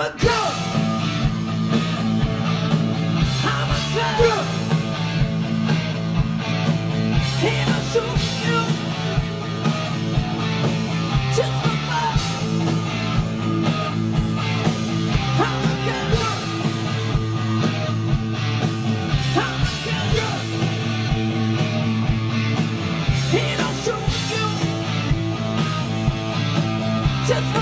I'm a drunk. I'm a drunk. And I'll shoot you just for fun. I'm a drunk. I'm a drunk. And I'll shoot you just